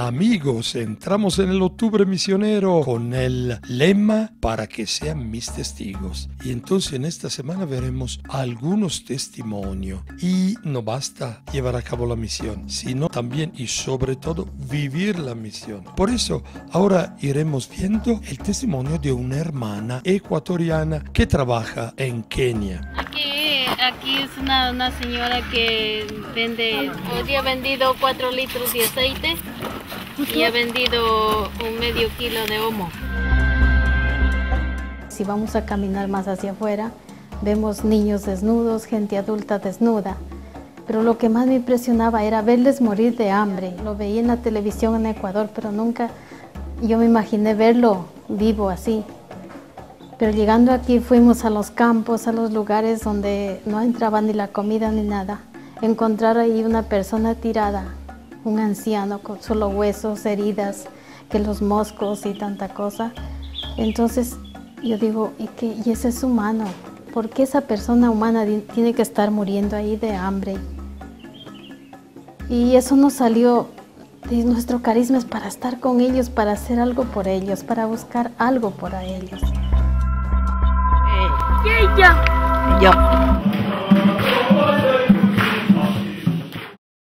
Amigos, entramos en el octubre misionero con el lema para que sean mis testigos. Y entonces en esta semana veremos algunos testimonios. Y no basta llevar a cabo la misión, sino también y sobre todo vivir la misión. Por eso ahora iremos viendo el testimonio de una hermana ecuatoriana que trabaja en Kenia. Aquí, aquí es una, una señora que vende, hoy ha vendido 4 litros de aceite y ha vendido un medio kilo de homo. Si vamos a caminar más hacia afuera, vemos niños desnudos, gente adulta desnuda. Pero lo que más me impresionaba era verles morir de hambre. Lo veía en la televisión en Ecuador, pero nunca yo me imaginé verlo vivo así. Pero llegando aquí fuimos a los campos, a los lugares donde no entraba ni la comida ni nada. Encontrar ahí una persona tirada, un anciano con solo huesos, heridas, que los moscos y tanta cosa. Entonces yo digo, ¿y, qué? ¿y ese es humano? ¿Por qué esa persona humana tiene que estar muriendo ahí de hambre? Y eso nos salió de nuestro carisma es para estar con ellos, para hacer algo por ellos, para buscar algo por ellos. Eh, yo. Yo.